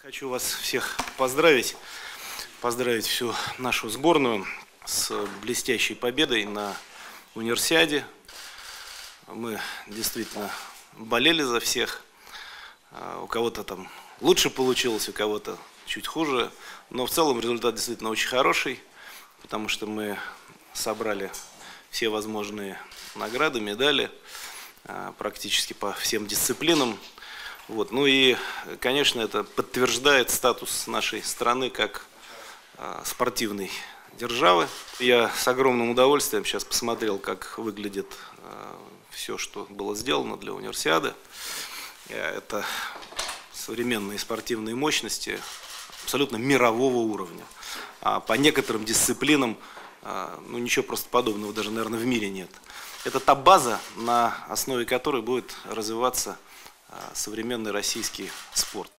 Хочу вас всех поздравить, поздравить всю нашу сборную с блестящей победой на универсиаде. Мы действительно болели за всех. А, У кого-то там лучше получилось, у кого-то чуть хуже. Но в целом результат действительно очень хороший, потому что мы собрали все возможные награды, медали а, практически по всем дисциплинам. Вот. Ну и, конечно, это подтверждает статус нашей страны как а, спортивной державы. Я с огромным удовольствием сейчас посмотрел, как выглядит все, что было сделано для универсиады. Э, Это современные спортивные мощности абсолютно мирового уровня. А по некоторым дисциплинам а, ну, ничего просто подобного даже, наверное, в мире нет. Это та база, на основе которой будет развиваться а, современный российский спорт.